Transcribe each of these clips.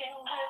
can get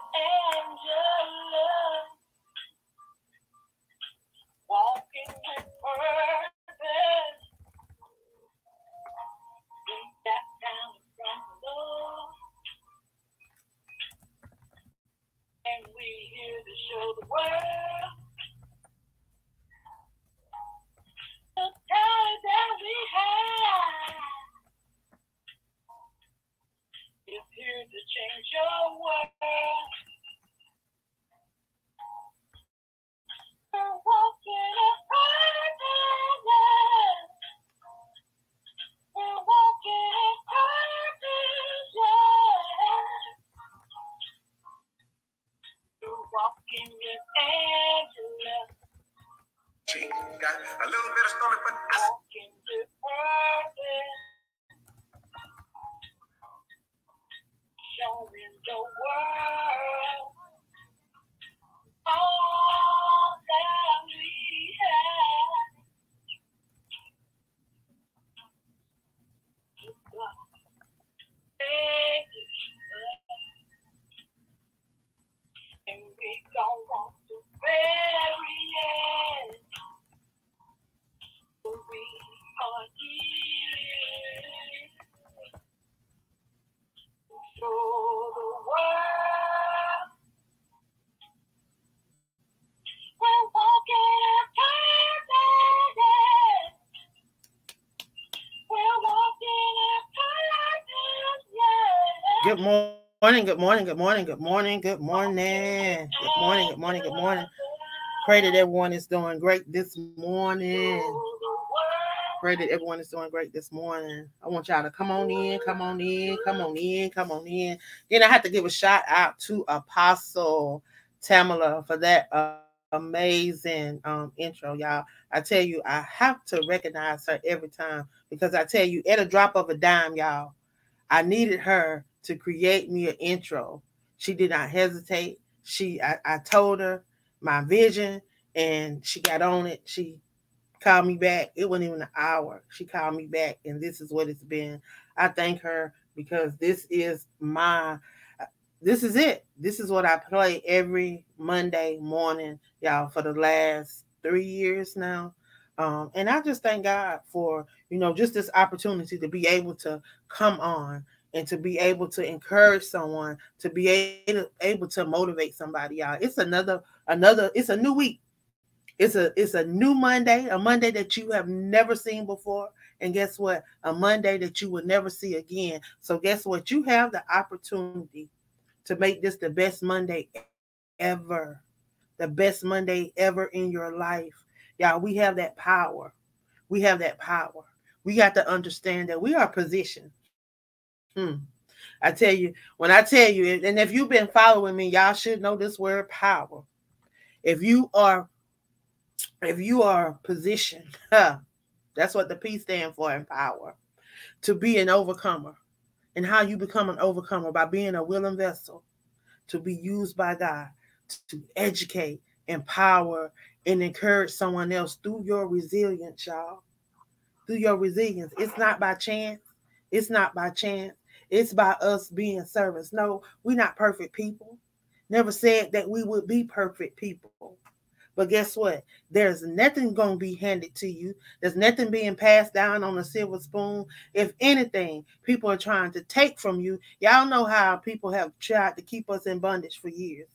Good morning, good morning, good morning, good morning, good morning, good morning, good morning, good morning. Pray that everyone is doing great this morning. Pray that everyone is doing great this morning. I want y'all to come on in, come on in, come on in, come on in. Then I have to give a shout out to Apostle Tamala for that uh, amazing um, intro, y'all. I tell you, I have to recognize her every time because I tell you, at a drop of a dime, y'all, I needed her to create me an intro. She did not hesitate. She, I, I told her my vision, and she got on it. She called me back. It wasn't even an hour. She called me back, and this is what it's been. I thank her because this is my this is it. This is what I play every Monday morning, y'all, for the last three years now. Um, and I just thank God for, you know, just this opportunity to be able to come on and to be able to encourage someone, to be able, to motivate somebody, y'all. It's another, another, it's a new week. It's a it's a new Monday, a Monday that you have never seen before. And guess what? A Monday that you will never see again. So guess what? You have the opportunity to make this the best Monday ever. The best Monday ever in your life. Y'all, we have that power. We have that power. We got to understand that we are positioned. Hmm. I tell you, when I tell you, and if you've been following me, y'all should know this word power. If you are if you are positioned, huh, that's what the P stand for in power, to be an overcomer. And how you become an overcomer by being a willing vessel to be used by God to educate, empower, and encourage someone else through your resilience, y'all. Through your resilience. It's not by chance. It's not by chance. It's by us being servants. No, we're not perfect people. Never said that we would be perfect people. But guess what? There's nothing going to be handed to you. There's nothing being passed down on a silver spoon. If anything, people are trying to take from you. Y'all know how people have tried to keep us in bondage for years.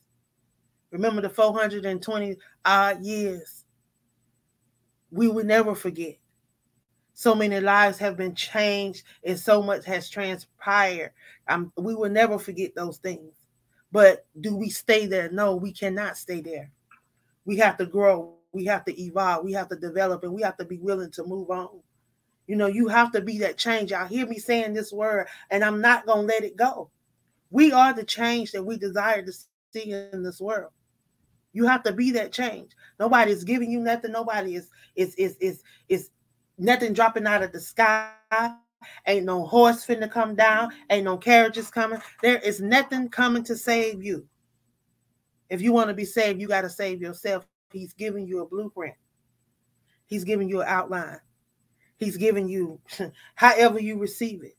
Remember the 420 odd years. We will never forget. So many lives have been changed and so much has transpired. Um, we will never forget those things. But do we stay there? No, we cannot stay there. We have to grow. We have to evolve. We have to develop and we have to be willing to move on. You know, you have to be that change. Y'all hear me saying this word, and I'm not to let it go. We are the change that we desire to see in this world. You have to be that change. Nobody is giving you nothing. Nobody is is is is is nothing dropping out of the sky. Ain't no horse finna come down. Ain't no carriages coming. There is nothing coming to save you. If you want to be saved, you got to save yourself. He's giving you a blueprint. He's giving you an outline. He's giving you however you receive it.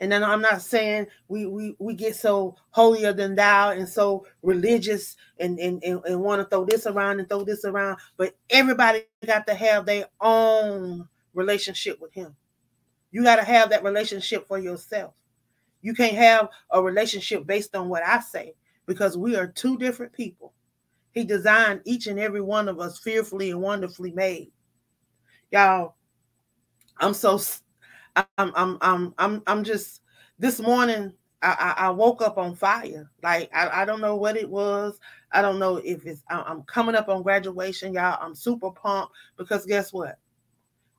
And then I'm not saying we we we get so holier than thou and so religious and and, and, and want to throw this around and throw this around, but everybody got to have their own relationship with him. You got to have that relationship for yourself. You can't have a relationship based on what I say because we are two different people. He designed each and every one of us fearfully and wonderfully made. Y'all, I'm so I'm I'm I'm I'm I'm just this morning I, I, woke up on fire. Like I, I don't know what it was. I don't know if it's I'm coming up on graduation, y'all. I'm super pumped because guess what?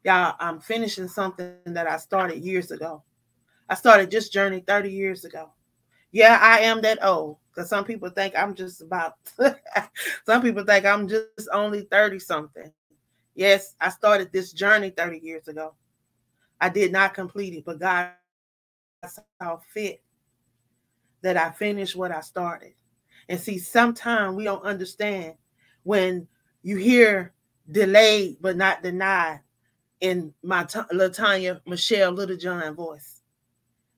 Y'all, I'm finishing something that I started years ago. I started this journey 30 years ago. Yeah, I am that old because some people think I'm just about, some people think I'm just only 30 something. Yes, I started this journey 30 years ago. I did not complete it, but God saw fit that I finished what I started. And see, sometimes we don't understand when you hear delayed but not denied in my t- Latanya Michelle Littlejohn voice.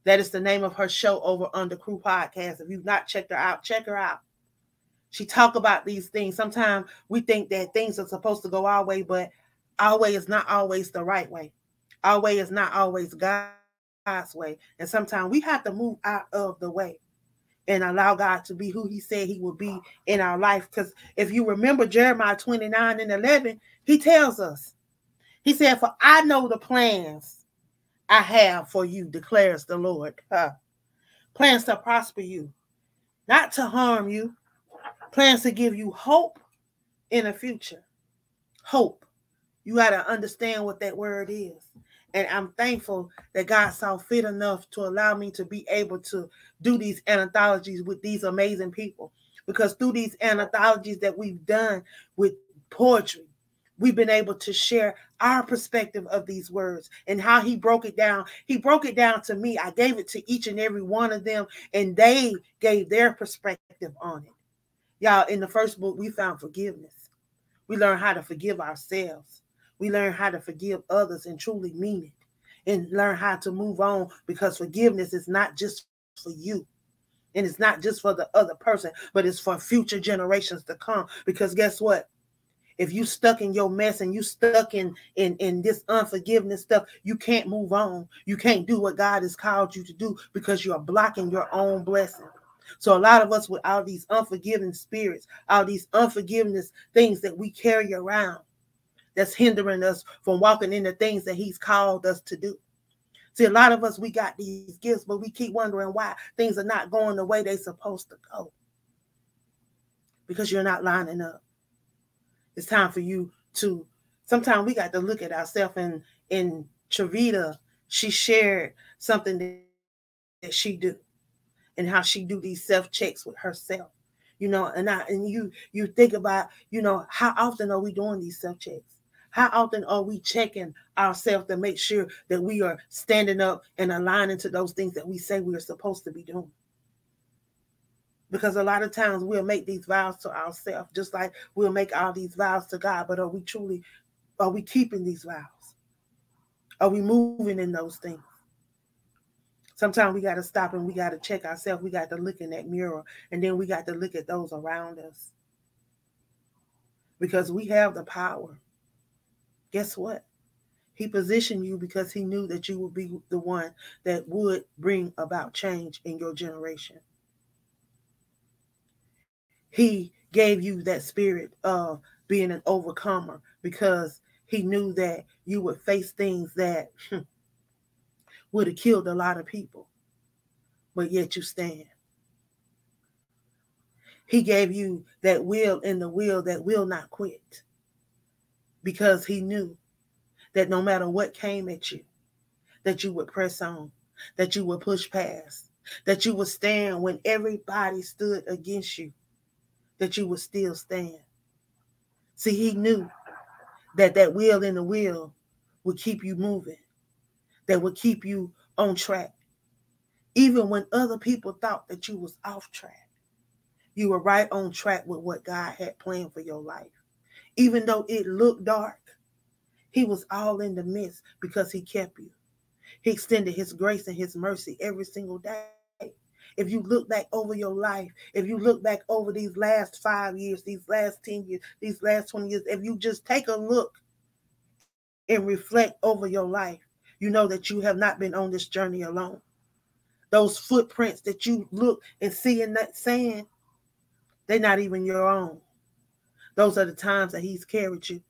That is the name of her show over on the Crew Podcast. If you've not checked her out, check her out. She talk about these things. Sometimes we think that things are supposed to go our way, but our way is not always the right way. Our way is not always God's way. And sometimes we have to move out of the way and allow God to be who he said he would be in our life. Because if you remember Jeremiah 29 and 11, he tells us, he said, For I know the plans I have for you, declares the Lord. Plans to prosper you, not to harm you, plans to give you hope in the future. Hope. You got to understand what that word is. And I'm thankful that God saw fit enough to allow me to be able to do these anthologies with these amazing people. Because through these anthologies that we've done with poetry, we've been able to share our perspective of these words and how he broke it down. He broke it down to me. I gave it to each and every one of them, and they gave their perspective on it. Y'all, in the first book, we found forgiveness. We learned how to forgive ourselves. We learn how to forgive others and truly mean it and learn how to move on because forgiveness is not just for you and it's not just for the other person, but it's for future generations to come. Because guess what? If you stuck in your mess and you stuck in in in this unforgiveness stuff you can't move on. You can't do what god has called you to do because you are blocking your own blessing. So a lot of us with all these unforgiving spirits all these unforgiveness things that we carry around that's hindering us from walking in the things that he's called us to do. See a lot of us we got these gifts but we keep wondering why things are not going the way they're supposed to go. Because you're not lining up it's time for you to sometimes we got to look at ourselves and in Travita, she shared something that, that she do and how she do these self-checks with herself. You know, and I and you you think about, you know, how often are we doing these self-checks? How often are we checking ourselves to make sure that we are standing up and aligning to those things that we say we are supposed to be doing? Because a lot of times we'll make these vows to ourselves just like we'll make all these vows to god. But are we truly are we keeping these vows? Are we moving in those things? Sometimes we got to stop and we got to check ourselves. We got to look in that mirror and then we got to look at those around us. Because we have the power. Guess what? He positioned you because he knew that you would be the one that would bring about change in your generation he gave you that spirit of being an overcomer because he knew that you would face things that hmm, would have killed a lot of people, but yet you stand. He gave you that will and the will that will not quit because he knew that no matter what came at you, that you would press on, that you would push past, that you would stand when everybody stood against you that you would still stand. See, he knew that that wheel in the wheel would keep you moving, that would keep you on track. Even when other people thought that you was off track, you were right on track with what God had planned for your life. Even though it looked dark, he was all in the midst because he kept you. He extended his grace and his mercy every single day if you look back over your life, if you look back over these last five years, these last 10 years, these last 20 years, if you just take a look and reflect over your life, you know that you have not been on this journey alone. Those footprints that you look and see in that sand, they're not even your own. Those are the times that He's carried you.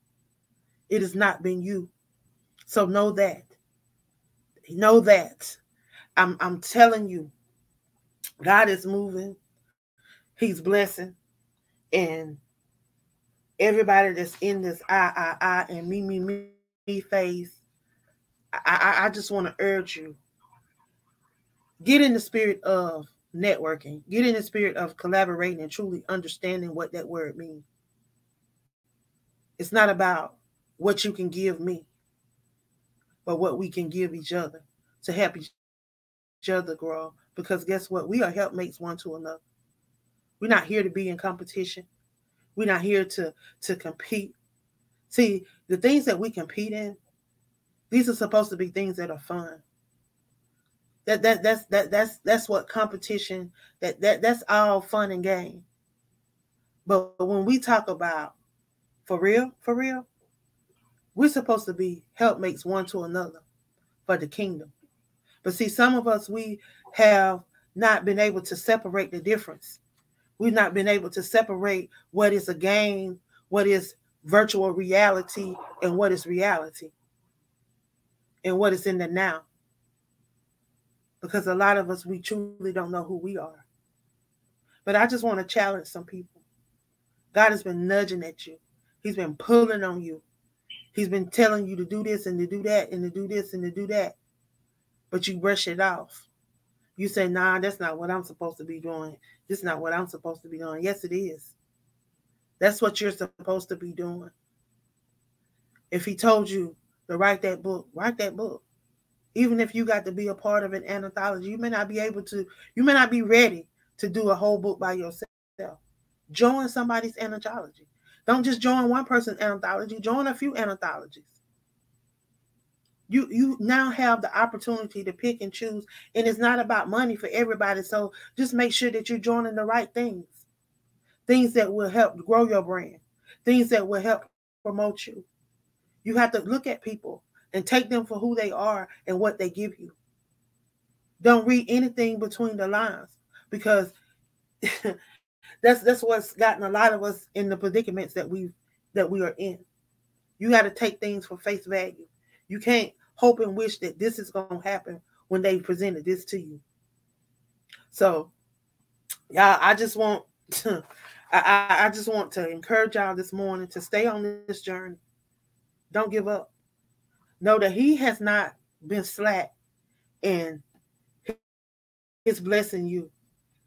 It has not been you. So know that. Know that. I'm, I'm telling you, God is moving. He's blessing. And everybody that's in this I, I, I, and me, me, me, me phase, I, I, I just want to urge you get in the spirit of networking, get in the spirit of collaborating and truly understanding what that word means. It's not about what you can give me, but what we can give each other to help each other grow because guess what? We are helpmates one to another. We're not here to be in competition. We're not here to to compete. See, the things that we compete in, these are supposed to be things that are fun. That that that's that that's that's what competition that that that's all fun and game. But when we talk about for real, for real, we're supposed to be helpmates one to another for the kingdom. But see, some of us we have not been able to separate the difference. We've not been able to separate what is a game, what is virtual reality, and what is reality, and what is in the now. because a lot of us, we truly don't know who we are. But I just want to challenge some people. God has been nudging at you, He's been pulling on you. He's been telling you to do this and to do that and to do this and to do that. But you brush it off. You say, nah, that's not what I'm supposed to be doing. This is not what I'm supposed to be doing. Yes, it is. That's what you're supposed to be doing. If he told you to write that book, write that book. Even if you got to be a part of an anthology, you may not be able to, you may not be ready to do a whole book by yourself. Join somebody's anthology. Don't just join one person's anthology, join a few anthologies. You you now have the opportunity to pick and choose, and it's not about money for everybody. So just make sure that you're joining the right things, things that will help grow your brand, things that will help promote you. You have to look at people and take them for who they are and what they give you. Don't read anything between the lines because that's that's what's gotten a lot of us in the predicaments that we that we are in. You got to take things for face value. You can't hope and wish that this is going to happen when they presented this to you. So, y'all, I just want to, I, I just want to encourage y'all this morning to stay on this journey. Don't give up. Know that He has not been slack in His blessing you.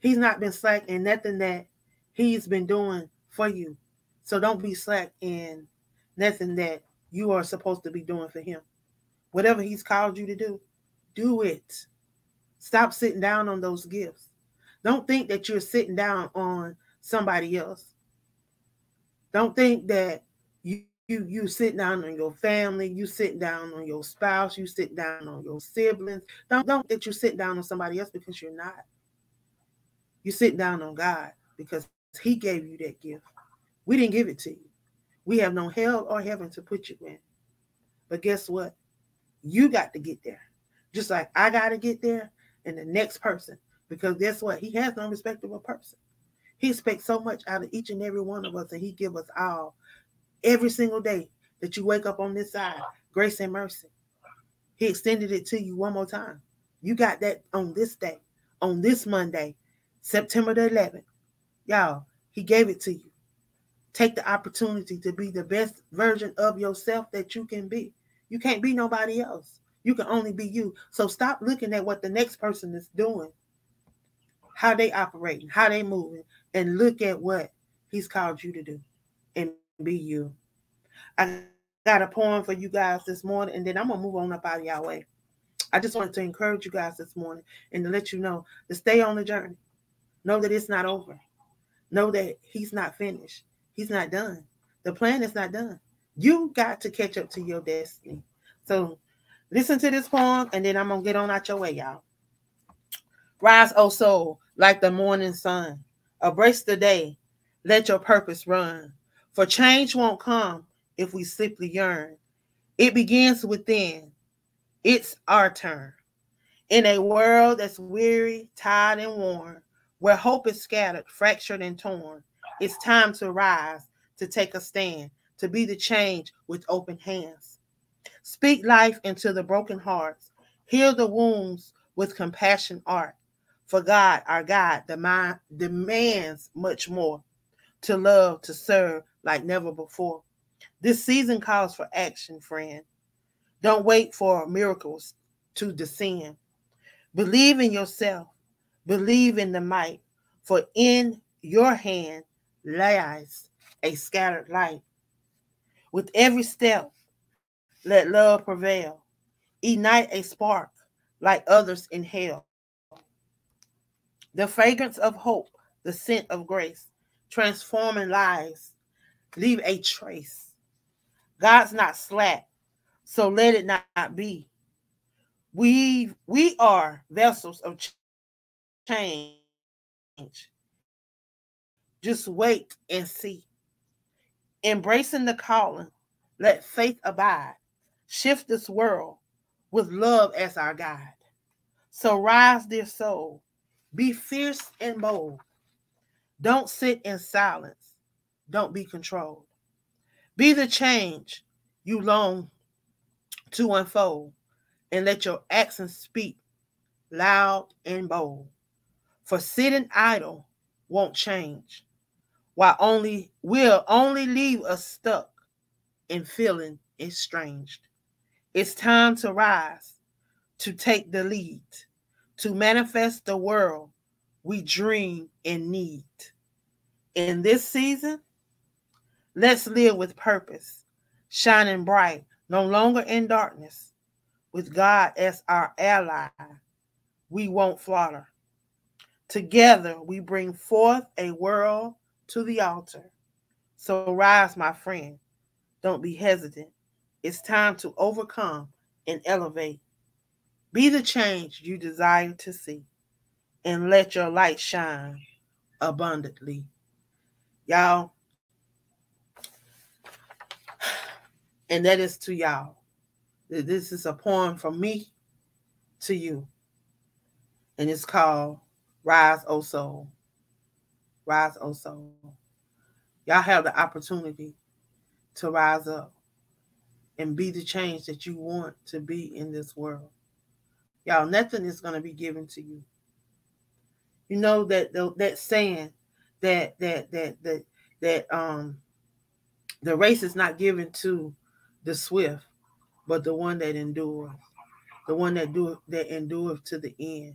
He's not been slack in nothing that He's been doing for you. So don't be slack in nothing that you are supposed to be doing for Him. Whatever He's called you to do, do it. Stop sitting down on those gifts. Don't think that you're sitting down on somebody else. Don't think that you you you sit down on your family, you sit down on your spouse, you sit down on your siblings. Don't don't that you sit down on somebody else because you're not. You sit down on God because He gave you that gift. We didn't give it to you. We have no hell or heaven to put you in. But guess what? You got to get there. Just like I got to get there and the next person. Because guess what? He has no respect of a person. He expects so much out of each and every one of us, and he give us all every single day that you wake up on this side, grace and mercy. He extended it to you one more time. You got that on this day, on this Monday, September the 11th. Y'all, he gave it to you. Take the opportunity to be the best version of yourself that you can be. You can't be nobody else. You can only be you. So stop looking at what the next person is doing, how they operating, how they moving, and look at what he's called you to do and be you. I got a poem for you guys this morning, and then I'm gonna move on up out of y'all way. I just wanted to encourage you guys this morning and to let you know to stay on the journey. Know that it's not over. Know that he's not finished. He's not done. The plan is not done. You got to catch up to your destiny. So listen to this poem, and then I'm gonna get on out your way, y'all. Rise, O soul, like the morning sun. Embrace the day. Let your purpose run. For change won't come if we simply yearn. It begins within. It's our turn. In a world that's weary, tired, and worn, where hope is scattered, fractured, and torn, it's time to rise, to take a stand, to be the change with open hands. Speak life into the broken hearts. Heal the wounds with compassion art. For God, our God, demands much more to love, to serve like never before. This season calls for action, friend. Don't wait for miracles to descend. Believe in yourself. Believe in the might. For in your hand lies a scattered light. With every step, let love prevail. Ignite a spark like others in hell. The fragrance of hope, the scent of grace, transforming lives, leave a trace. God's not slack, so let it not, not be. We we are vessels of change. Just wait and see embracing the calling, let faith abide, shift this world with love as our guide. So rise, dear soul, be fierce and bold. Don't sit in silence, don't be controlled. Be the change you long to unfold, and let your actions speak loud and bold. For sitting idle won't change, while only will only leave us stuck in feeling estranged. It's time to rise, to take the lead, to manifest the world we dream and need. In this season, let's live with purpose, shining bright, no longer in darkness. With God as our ally, we won't flutter. Together, we bring forth a world to the altar. So rise, my friend. Don't be hesitant. It's time to overcome and elevate. Be the change you desire to see and let your light shine abundantly. Y'all, and that is to y'all. This is a poem from me to you, and it's called Rise, O Soul. Rise, O Soul. Y'all have the opportunity to rise up and be the change that you want to be in this world. Y'all, nothing is going to be given to you. You know that that saying that that that that that um the race is not given to the swift, but the one that endures, the one that do that endures to the end.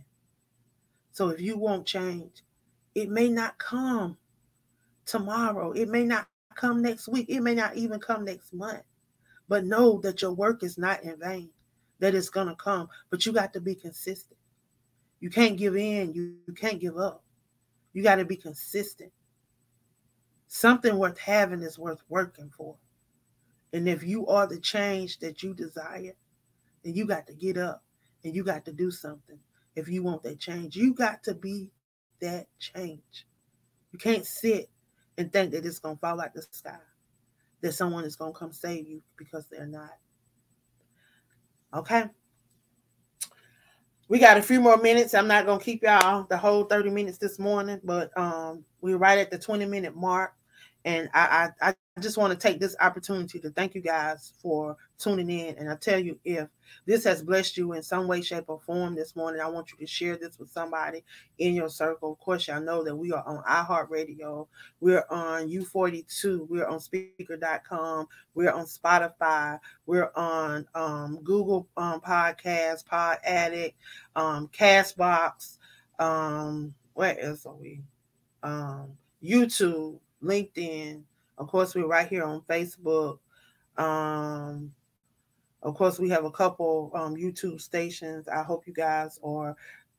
So if you won't change, it may not come tomorrow. It may not come next week. It may not even come next month. But know that your work is not in vain, that it's going to come. But you got to be consistent. You can't give in, you, you can't give up. You got to be consistent. Something worth having is worth working for. And if you are the change that you desire, then you got to get up and you got to do something. If you want that change, you got to be that change. You can't sit and think that it's going to fall out the sky, that someone is going to come save you because they're not. Okay? we got a few more minutes. I'm not gonna keep y'all the whole 30 minutes this morning, but um, we're right at the 20 minute mark. And I, I, I just want to take this opportunity to thank you guys for tuning in. And I tell you, if this has blessed you in some way, shape, or form this morning, I want you to share this with somebody in your circle. Of course, y'all know that we are on iHeartRadio, we're on U42, we're on spreaker.com, we're on Spotify, we're on um, Google um, Podcasts, Pod Addict, um, Castbox. Um, where else are we? Um, YouTube LinkedIn. Of course, we're right here on Facebook. Um, of course, we have a couple um, YouTube stations. I hope you guys are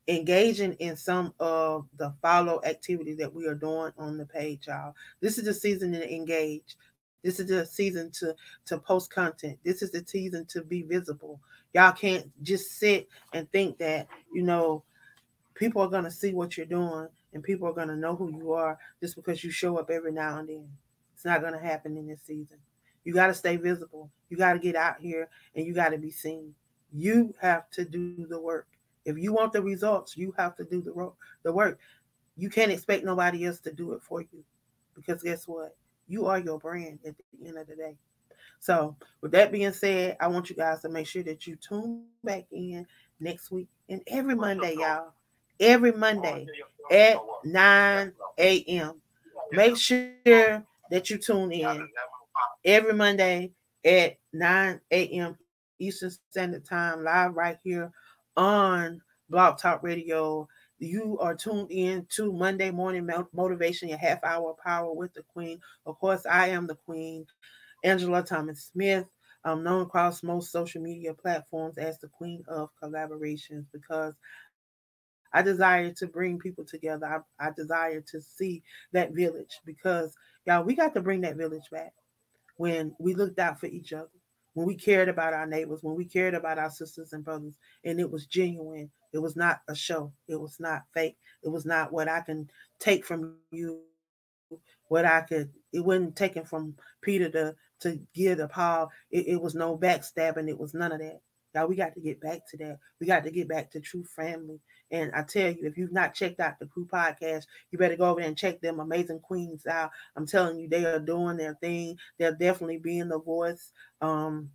engaging in some of the follow activity that we are doing on the page, y'all. This is the season to engage. This is the season to to post content. This is the season to be visible. Y'all can't just sit and think that you know people are going to see what you're doing and people are going to know who you are just because you show up every now and then. It's not going to happen in this season. You got to stay visible. You got to get out here and you got to be seen. You have to do the work. If you want the results, you have to do the, ro- the work. You can't expect nobody else to do it for you because guess what? You are your brand at the end of the day. So, with that being said, I want you guys to make sure that you tune back in next week and every Monday, y'all. Every Monday at 9 a.m. Make sure that you tune in every Monday at 9 a.m. Eastern Standard Time, live right here on Blog Talk Radio. You are tuned in to Monday Morning Motivation, your half hour power with the Queen. Of course, I am the Queen, Angela Thomas Smith. I'm known across most social media platforms as the Queen of Collaborations because I desire to bring people together. I, I desire to see that village because, y'all, we got to bring that village back when we looked out for each other, when we cared about our neighbors, when we cared about our sisters and brothers, and it was genuine. It was not a show. It was not fake. It was not what I can take from you, what I could. It wasn't taken from Peter to to give to Paul. It, it was no backstabbing. It was none of that. Y'all, we got to get back to that. We got to get back to true family. And I tell you, if you've not checked out the crew podcast, you better go over there and check them amazing queens out. I'm telling you, they are doing their thing. They're definitely being the voice um,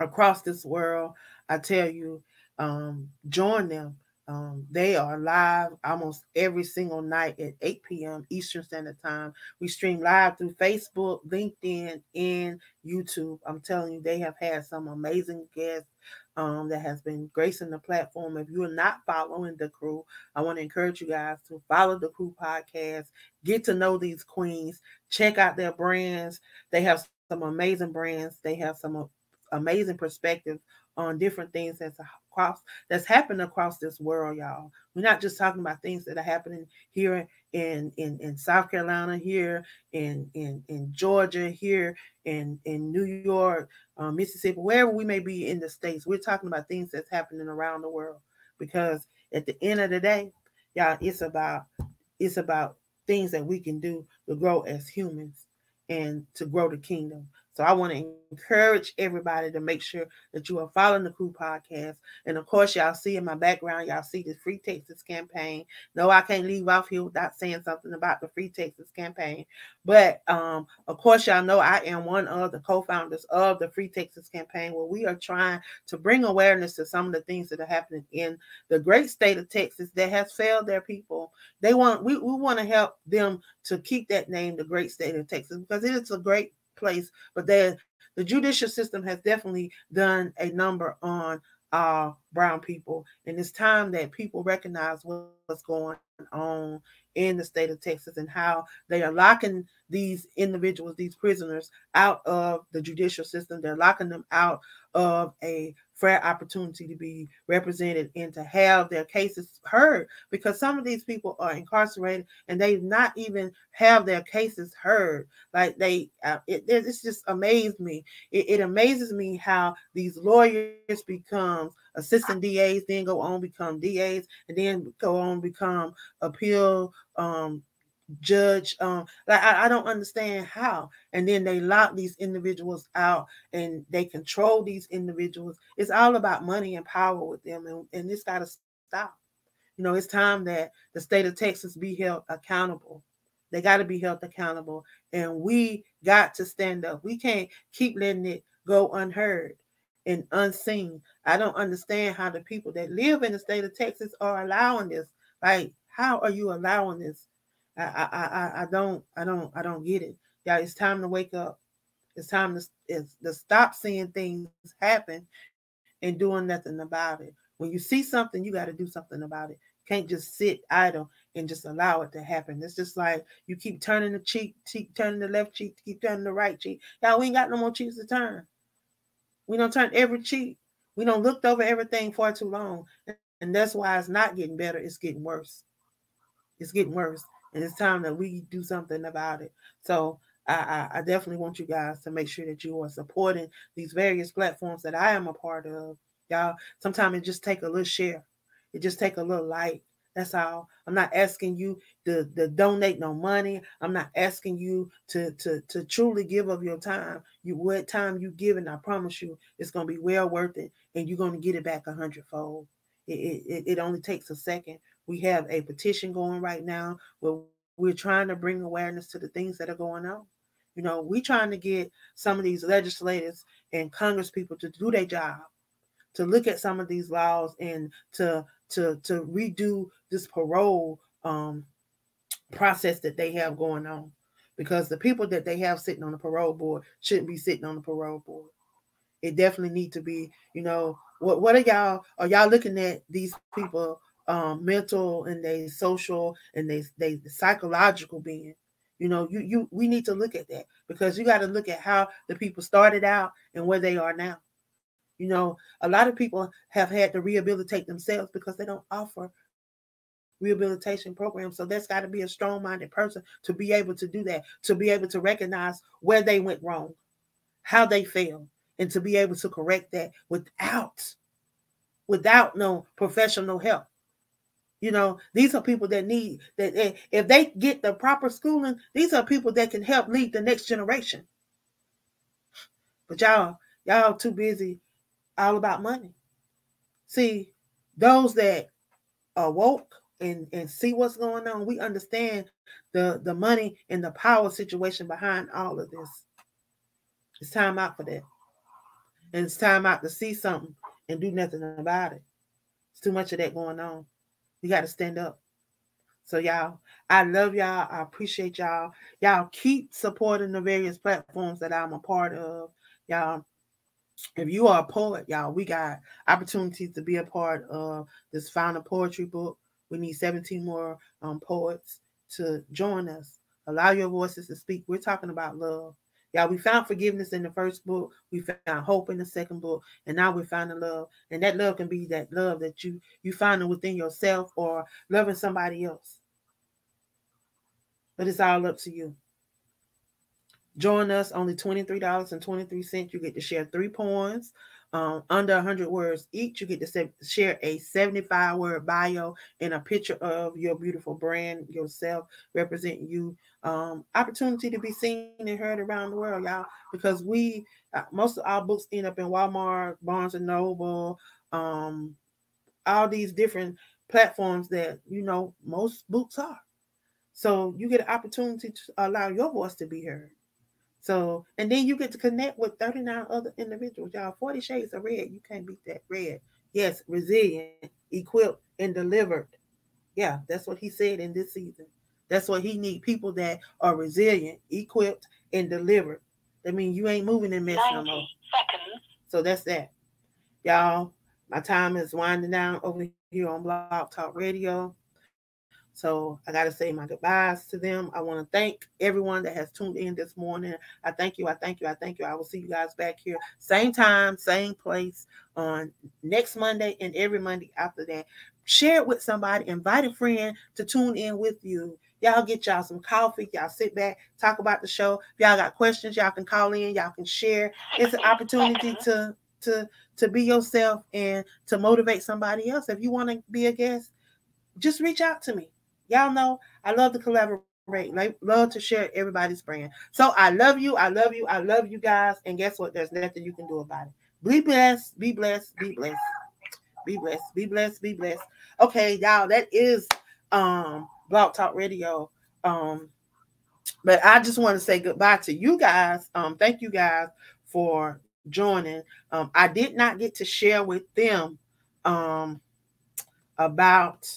across this world. I tell you, um, join them. Um, they are live almost every single night at 8 p.m. Eastern Standard Time. We stream live through Facebook, LinkedIn, and YouTube. I'm telling you, they have had some amazing guests um, that has been gracing the platform. If you are not following the crew, I want to encourage you guys to follow the crew podcast, get to know these queens, check out their brands. They have some amazing brands. They have some amazing perspectives on different things that's across that's happening across this world, y'all. We're not just talking about things that are happening here in in, in South Carolina, here in in in Georgia, here in in New York, um, Mississippi, wherever we may be in the states. We're talking about things that's happening around the world because at the end of the day, y'all, it's about it's about things that we can do to grow as humans and to grow the kingdom. So I want to encourage everybody to make sure that you are following the crew podcast. And of course, y'all see in my background, y'all see the Free Texas campaign. No, I can't leave off here without saying something about the Free Texas campaign. But um, of course, y'all know I am one of the co-founders of the Free Texas campaign, where we are trying to bring awareness to some of the things that are happening in the great state of Texas that has failed their people. They want we, we want to help them to keep that name, the great state of Texas, because it is a great place, but the the judicial system has definitely done a number on uh, brown people, and it's time that people recognize what's going on in the state of Texas and how they are locking these individuals, these prisoners, out of the judicial system. They're locking them out of a fair opportunity to be represented and to have their cases heard because some of these people are incarcerated and they not even have their cases heard. Like they uh, it, it's just amazed me. It, it amazes me how these lawyers become assistant DAs then go on become DAs and then go on become appeal um judge um like I, I, don't understand how and then they lock these individuals out and they control these individuals. It's all about money and power with them and, and this got to stop. You know it's time that the state of texas be held accountable. They got to be held accountable and we got to stand up. We can't keep letting it go unheard and unseen. I don't understand how the people that live in the state of texas are allowing this. Like how are you allowing this I, I, I, I don't, I don't, I don't get it. Y'all, it's time to wake up. It's time to, it's, to stop seeing things happen and doing nothing about it. When you see something, you got to do something about it. can't just sit idle and just allow it to happen. It's just like you keep turning the cheek, keep turning the left cheek, keep turning the right cheek. Y'all, we ain't got no more cheeks to turn. We don't turn every cheek. We don't looked over everything far too long. And that's why it's not getting better. It's getting worse. It's getting worse and it's time that we do something about it. So I, I, definitely want you guys to make sure that you are supporting these various platforms that I am a part of. Y'all, sometimes it just take a little share. It just take a little light. That's all. I'm not asking you to, to donate no money. I'm not asking you to, to, to truly give of your time. You what time you give, and I promise you it's gonna be well worth it, and you're gonna get it back a hundredfold. It, it, it only takes a second we have a petition going right now where we're trying to bring awareness to the things that are going on. You know, we're trying to get some of these legislators and Congress people to do their job, to look at some of these laws and to to to redo this parole um, process that they have going on. Because the people that they have sitting on the parole board shouldn't be sitting on the parole board. It definitely need to be, you know, what what are y'all are y'all looking at these people um, mental and they social and they they psychological being. You know, you you we need to look at that because you got to look at how the people started out and where they are now. You know, a lot of people have had to rehabilitate themselves because they don't offer rehabilitation programs. So that's got to be a strong-minded person to be able to do that, to be able to recognize where they went wrong, how they failed, and to be able to correct that without without no professional help. You know, these are people that need that if they get the proper schooling, these are people that can help lead the next generation. But y'all, y'all too busy all about money. See, those that are woke and, and see what's going on, we understand the, the money and the power situation behind all of this. It's time out for that. And it's time out to see something and do nothing about it. It's too much of that going on. We got to stand up. So y'all, I love y'all. I appreciate y'all. Y'all keep supporting the various platforms that I'm a part of. Y'all, if you are a poet, y'all, we got opportunities to be a part of this final poetry book. We need 17 more um, poets to join us. Allow your voices to speak. We're talking about love. Yeah, we found forgiveness in the first book. We found hope in the second book, and now we're finding love. And that love can be that love that you you find within yourself or loving somebody else. But it's all up to you. Join us only $23.23. You get to share three poems um, under 100 words each. You get to share a 75 word bio and a picture of your beautiful brand, yourself, representing you. Um, opportunity to be seen and heard around the world, y'all, because we, uh, most of our books end up in Walmart, Barnes and Noble, um, all these different platforms that, you know, most books are. So you get an opportunity to allow your voice to be heard. So, and then you get to connect with 39 other individuals. Y'all, 40 shades of red. You can't beat that red. Yes, resilient, equipped, and delivered. Yeah, that's what he said in this season. That's what he need. People that are resilient, equipped, and delivered. That means you ain't moving in mess no more. Seconds. So that's that. Y'all, my time is winding down over here on Blog Talk Radio. So I got to say my goodbyes to them. I want to thank everyone that has tuned in this morning. I thank you. I thank you. I thank you. I will see you guys back here, same time, same place on next Monday and every Monday after that. Share it with somebody, invite a friend to tune in with you. Y'all get y'all some coffee. Y'all sit back, talk about the show. If y'all got questions, y'all can call in. Y'all can share. It's an opportunity to to to be yourself and to motivate somebody else. If you want to be a guest, just reach out to me. Y'all know I love to collaborate. Like, love to share everybody's brand. So I love you. I love you. I love you guys. And guess what? There's nothing you can do about it. Be blessed. Be blessed. Be blessed. Be blessed. Be blessed. Be blessed. Okay, y'all. That is um Blog Talk Radio. Um, but I just want to say goodbye to you guys. Um, thank you guys for joining. Um, I did not get to share with them um about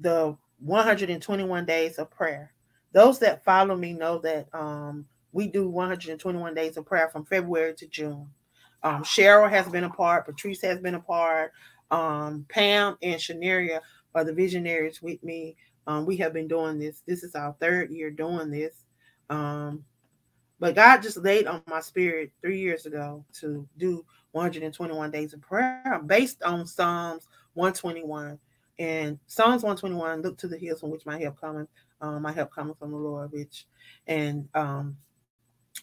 the 121 days of prayer. Those that follow me know that um, we do 121 days of prayer from February to June. Um, Cheryl has been a part, Patrice has been a part, um, Pam and Shanaria are the visionaries with me. Um, we have been doing this. This is our third year doing this. Um, but God just laid on my spirit three years ago to do 121 days of prayer based on Psalms 121. And Psalms 121, look to the hills from which my help coming, um, my help coming from the Lord, which, and um,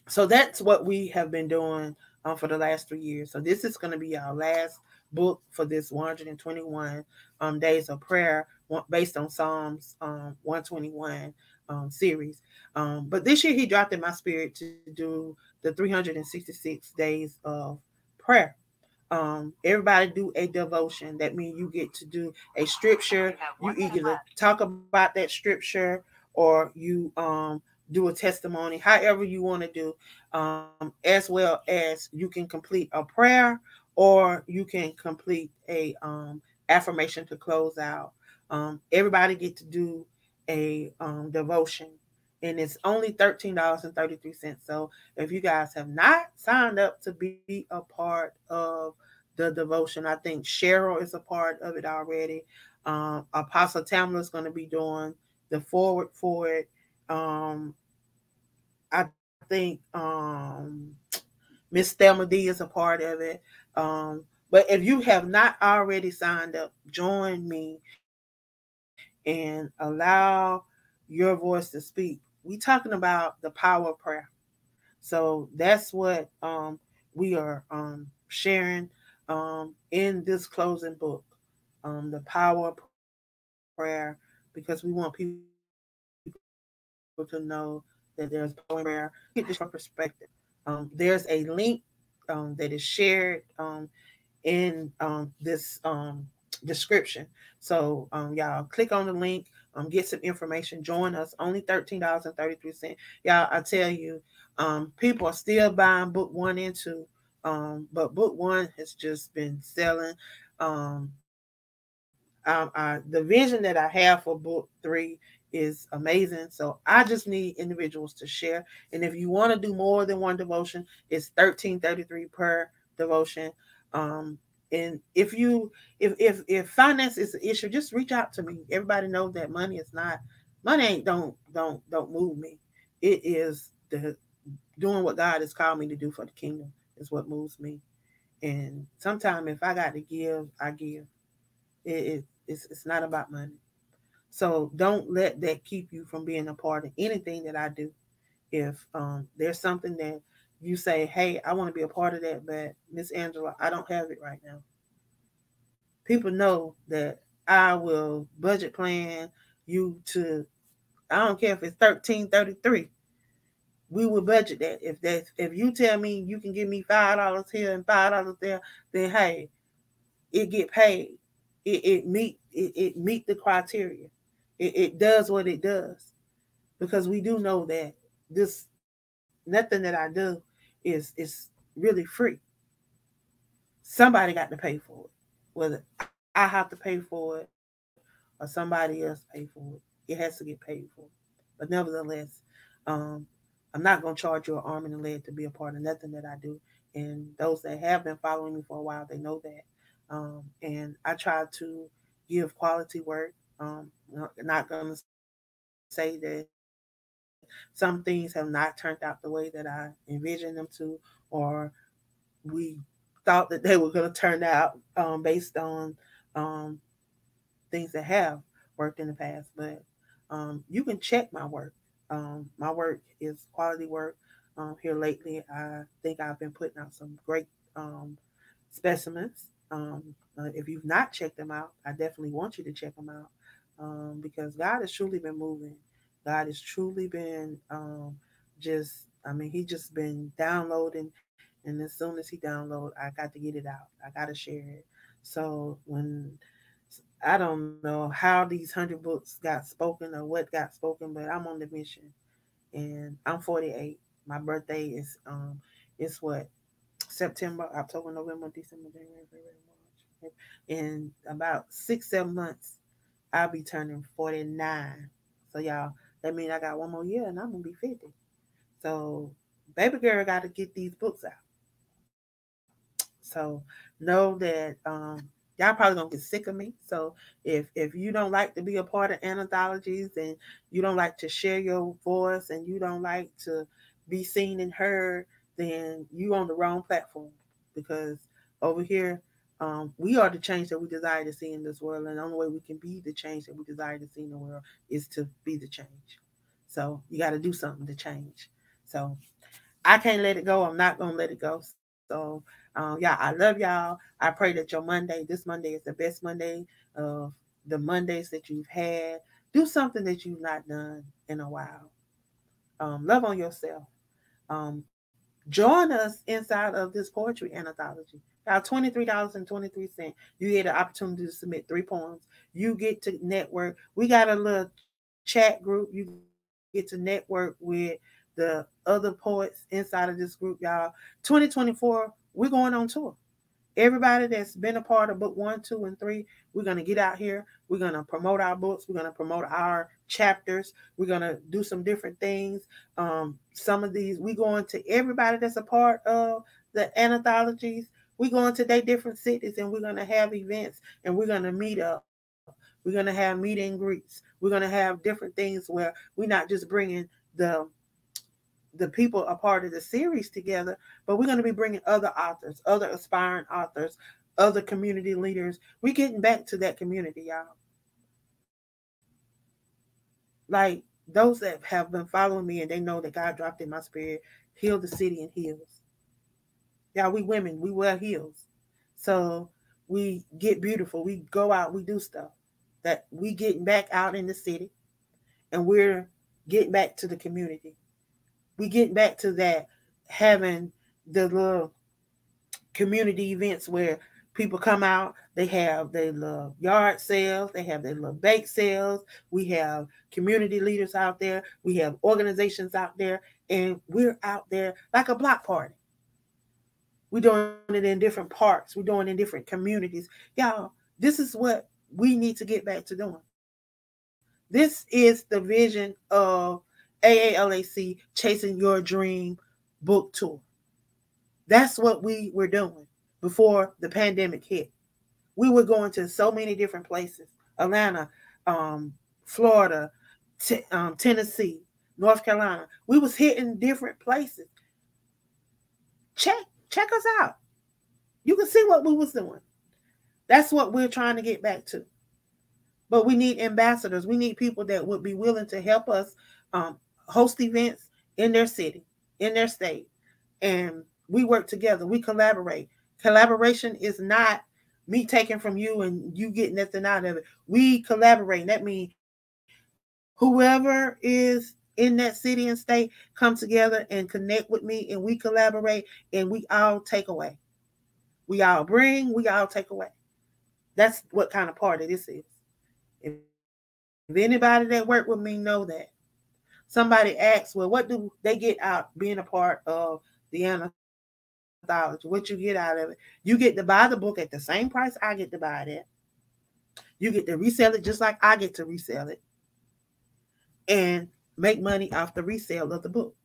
so that's what we have been doing um, for the last three years. So this is going to be our last book for this 121 um, days of prayer based on Psalms um, 121 um, series. Um, but this year he dropped in my spirit to do the 366 days of prayer um, everybody do a devotion. That means you get to do a scripture. You either talk about that scripture or you um, do a testimony, however you want to do, um, as well as you can complete a prayer or you can complete a um, affirmation to close out. Um, everybody get to do a um, devotion and it's only $13.33. So if you guys have not signed up to be a part of the devotion, I think Cheryl is a part of it already. Um, Apostle Tamla is going to be doing the foreword for it. Um, I think um, Miss Thelma D is a part of it. Um, but if you have not already signed up, join me and allow your voice to speak we talking about the power of prayer. So that's what um, we are um, sharing um, in this closing book, um, the power of prayer, because we want people to know that there's power in prayer. Get this from perspective. Um, there's a link um, that is shared in this description. So y'all click on the link um, get some information, join us. Only $13.33. Y'all, I tell you, um, people are still buying book one and two. Um, but book one has just been selling. Um, um, I, the vision that I have for book three is amazing. So I just need individuals to share. And if you want to do more than one devotion, it's 1333 per devotion. Um, and if you if if if finance is an issue, just reach out to me. Everybody knows that money is not money ain't don't don't don't move me. It is the doing what God has called me to do for the kingdom is what moves me. And sometimes if I got to give, I give. It, it, it's, it's not about money. So don't let that keep you from being a part of anything that I do. If um, there's something that you say, hey, I want to be a part of that, but Miss Angela, I don't have it right now. People know that I will budget plan you to, I don't care if it's 1333. We will budget that. If that if you tell me you can give me five dollars here and five dollars there, then hey, it get paid. It, it meet it, it meet the criteria. It, it does what it does. Because we do know that this nothing that I do is is really free. Somebody got to pay for it. Whether I have to pay for it or somebody else pay for it. It has to get paid for. But nevertheless, um, I'm not going to charge you an arm and a leg to be a part of nothing that I do. And those that have been following me for a while, they know that. Um, and I try to give quality work. Um, not going to say that some things have not turned out the way that I envisioned them to, or we thought that they were going to turn out um, based on um, things that have worked in the past. But um, you can check my work. Um, my work is quality work. Um, here lately, I think I've been putting out some great um, specimens. Uh, if you've not checked them out, I definitely want you to check them out because God has truly been moving. God has truly been um, just, I mean, He just been downloading. And as soon as He download, I got to get it out. I got to share it. So when I don't know how these hundred books got spoken or what got spoken, but I'm on the mission, and I'm 48. My birthday is um, it's what September, October, November, December, January, February, March. In about six, seven months, I'll be turning 49. So y'all, that means I got one more year and I'm gonna be 50. So baby girl got to get these books out. So know that um y'all probably gonna get sick of me. So if if you don't like to be a part of anthologies and you don't like to share your voice and you don't like to be seen and heard, then you on the wrong platform because over here um, we are the change that we desire to see in this world, and the only way we can be the change that we desire to see in the world is to be the change. So you got to do something to change. So I can't let it go. I'm not gonna let it go. So um, yeah, I love y'all. I pray that your Monday, this Monday, is the best Monday of the Mondays that you've had. Do something that you've not done in a while. Um, love on yourself. Um, join us inside of this poetry anthology. Now, $23.23. You get an opportunity to submit three poems. You get to network. We got a little chat group. You get to network with the other poets inside of this group, y'all. 2024, we're going on tour. Everybody that's been a part of book one, two, and three, we're going to get out here. We're going to promote our books. We're going to promote our chapters. We're going to do some different things. Um, some of these, we going to everybody that's a part of the anthologies. We going to their different cities and we're going to have events and we're going to meet up. We're going to have meet and greets. We're going to have different things where we're not just bringing the the people a part of the series together, but we're going to be bringing other authors, other aspiring authors, other community leaders. We're getting back to that community, y'all. Like those that have been following me and they know that God dropped in my spirit, heal the city in heels. Y'all, we women, we wear heels. So we get beautiful. We go out, we do stuff. That we getting back out in the city and we're getting back to the community we get back to that having the little community events where people come out they have their little yard sales they have their little bake sales we have community leaders out there we have organizations out there and we're out there like a block party we're doing it in different parks we're doing it in different communities y'all this is what we need to get back to doing. This is the vision of AALAC Chasing Your Dream book tour. That's what we were doing before the pandemic hit. We were going to so many different places Atlanta, um, Florida, t- um, Tennessee, North Carolina. We was hitting different places. Check, check us out. You can see what we was doing. That's what we're trying to get back to. But we need ambassadors. We need people that would be willing to help us um, host events in their city, in their state. And we work together. We collaborate. Collaboration is not me taking from you and you getting nothing out of it. We collaborate. That means whoever is in that city and state come together and connect with me and we collaborate and we all take away. We all bring, we all take away. That's what kind of party this is. If, anybody that work with me know that. Somebody asks, well, what do they get out being a part of the anthology? What you get out of it? You get to buy the book at the same price I get to buy it at. You get to resell it just like I get to resell it. And make money off the resale of the book.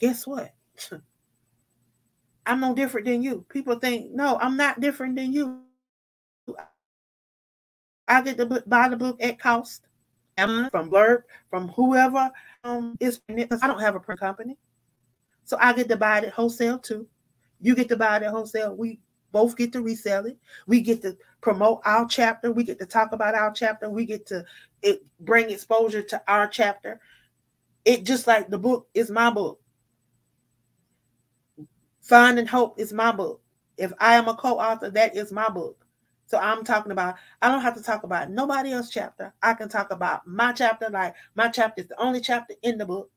Guess what? I'm no different than you. People think, no, I'm not different than you. I get to buy the book at cost. From Blurb, from whoever um is because I don't have a print company. So I get to buy it wholesale too. You get to buy it wholesale. We both get to resell it. We get to promote our chapter. We get to talk about our chapter. We get to it bring exposure to our chapter. It just like the book is my book. Finding Hope is my book. If I am a co-author, that is my book. So I'm talking about, I don't have to talk about nobody else chapter. I can talk about my chapter, like my chapter is the only chapter in the book.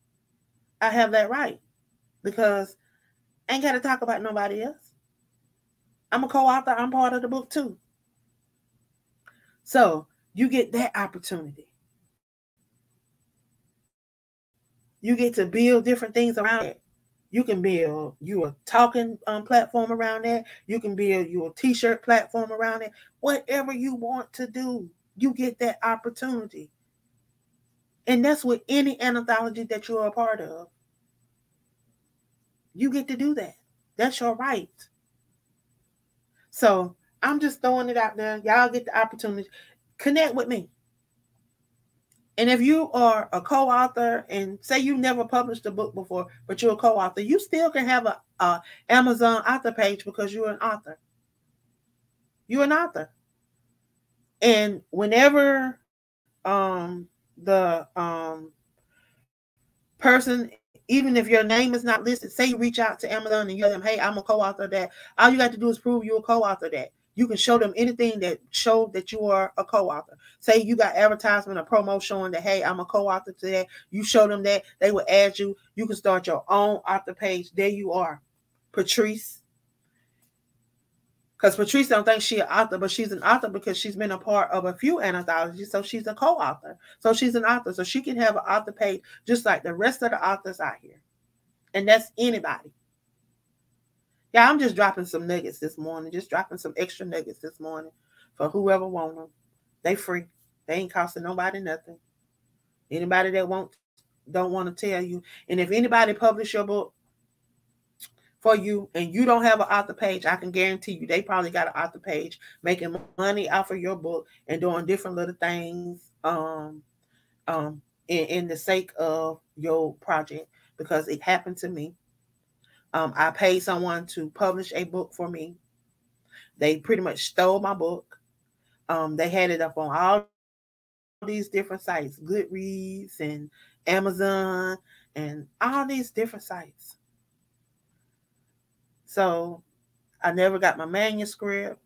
I have that right because I ain't got to talk about nobody else. I'm a co-author, I'm part of the book too. So you get that opportunity. You get to build different things around it. You can build you a talking um, platform around that. You can build your t-shirt platform around it. Whatever you want to do, you get that opportunity. And that's with any anthology that you're a part of. You get to do that. That's your right. So I'm just throwing it out there. Y'all get the opportunity. Connect with me. And if you are a co-author and say you never published a book before, but you're a co-author, you still can have a, a Amazon author page because you're an author. You're an author. And whenever um, the um, person, even if your name is not listed, say you reach out to Amazon and you tell them, hey, I'm a co-author of that. All you got to do is prove you're a co-author that you can show them anything that show that you are a co-author. Say you got advertisement or promo showing that hey, I'm a co-author to that. You show them that they will add you. You can start your own author page. There you are, Patrice. Because Patrice don't think she's an author, but she's an author because she's been a part of a few anthologies. So she's a co-author. So she's an author. So she can have an author page just like the rest of the authors out here. And that's anybody. Yeah, I'm just dropping some nuggets this morning, just dropping some extra nuggets this morning for whoever want them. They free. They ain't costing nobody nothing. Anybody that won't don't want to tell you. And if anybody publish your book for you and you don't have an author page, I can guarantee you they probably got an author page making money off of your book and doing different little things um um in, in the sake of your project because it happened to me. Um, I paid someone to publish a book for me. They pretty much stole my book. Um, they had it up on all these different sites, Goodreads and Amazon and all these different sites. So I never got my manuscript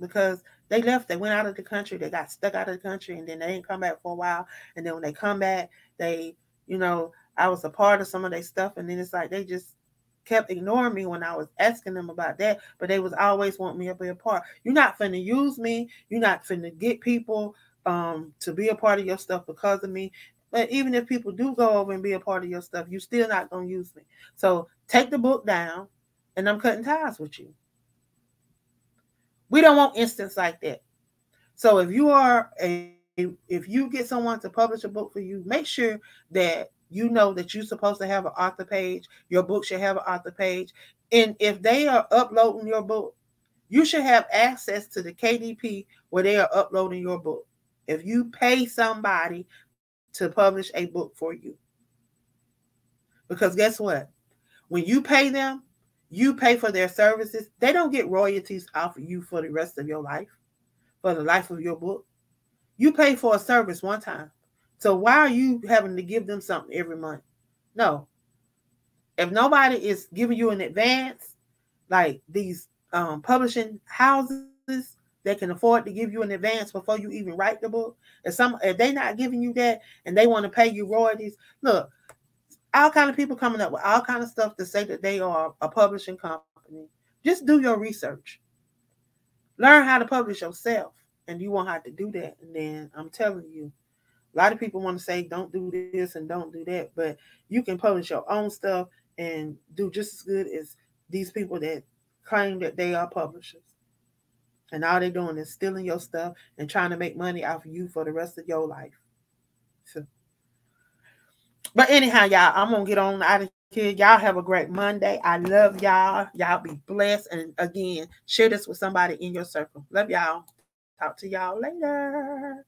because they left. They went out of the country. They got stuck out of the country and then they didn't come back for a while. And then when they come back, they, you know, I was a part of some of their stuff. And then it's like they just kept ignoring me when I was asking them about that, but they was always want me to be a part. You're not finna use me. You're not finna get people um, to be a part of your stuff because of me. But even if people do go over and be a part of your stuff, you're still not gonna use me. So take the book down, and I'm cutting ties with you. We don't want instance like that. So if you are a if you get someone to publish a book for you, make sure that you know that you're supposed to have an author page. Your book should have an author page. And if they are uploading your book, you should have access to the KDP where they are uploading your book. If you pay somebody to publish a book for you. Because guess what? When you pay them, you pay for their services. They don't get royalties off of you for the rest of your life, for the life of your book. You pay for a service one time. So why are you having to give them something every month? No. If nobody is giving you an advance, like these um, publishing houses that can afford to give you an advance before you even write the book, if some if they're not giving you that and they want to pay you royalties, look, all kind of people coming up with all kind of stuff to say that they are a publishing company. Just do your research. Learn how to publish yourself and you won't have to do that. And then I'm telling you, a lot of people want to say don't do this and don't do that, but you can publish your own stuff and do just as good as these people that claim that they are publishers. And all they're doing is stealing your stuff and trying to make money off of you for the rest of your life. So, but anyhow, y'all, I'm gonna get on out of here. Y'all have a great Monday. I love y'all. Y'all be blessed. And again, share this with somebody in your circle. Love y'all. Talk to y'all later.